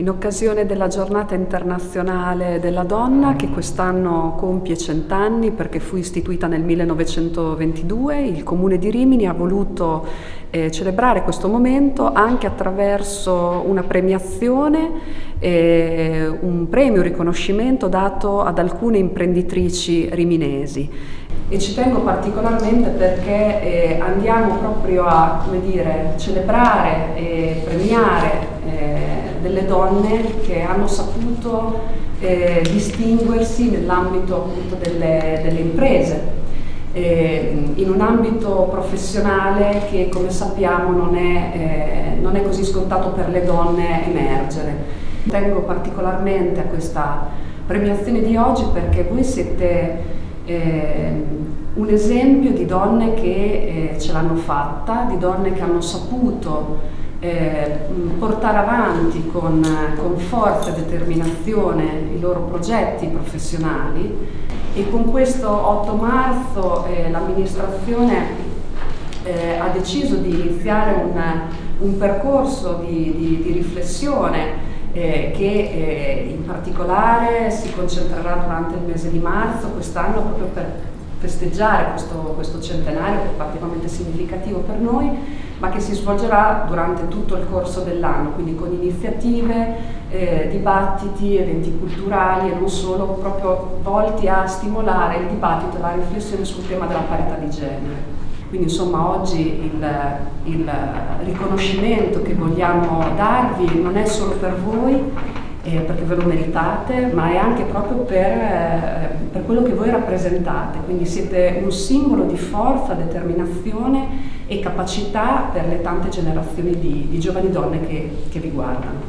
In occasione della giornata internazionale della donna, che quest'anno compie cent'anni perché fu istituita nel 1922, il Comune di Rimini ha voluto eh, celebrare questo momento anche attraverso una premiazione, eh, un premio, un riconoscimento dato ad alcune imprenditrici riminesi. E ci tengo particolarmente perché eh, andiamo proprio a dire, celebrare e premiare eh, delle donne che hanno saputo eh, distinguersi nell'ambito delle, delle imprese, eh, in un ambito professionale che come sappiamo non è, eh, non è così scontato per le donne emergere. Tengo particolarmente a questa premiazione di oggi perché voi siete eh, un esempio di donne che eh, ce l'hanno fatta, di donne che hanno saputo eh, portare avanti con, con, forza e determinazione i loro progetti professionali. E con questo 8 marzo eh, l'amministrazione eh, ha deciso di iniziare un, un percorso di, di, di riflessione eh, che eh, in particolare si concentrerà durante il mese di marzo quest'anno proprio per festeggiare questo, questo centenario che è particolarmente significativo per noi, ma che si svolgerà durante tutto il corso dell'anno, quindi con iniziative, eh, dibattiti, eventi culturali e non solo, proprio volti a stimolare il dibattito e la riflessione sul tema della parità di genere. Quindi insomma oggi il, il riconoscimento che vogliamo darvi non è solo per voi, eh, perché ve lo meritate, ma è anche proprio per, eh, per, quello che voi rappresentate, quindi siete un simbolo di forza, determinazione e capacità per le tante generazioni di, di giovani donne che, che vi guardano.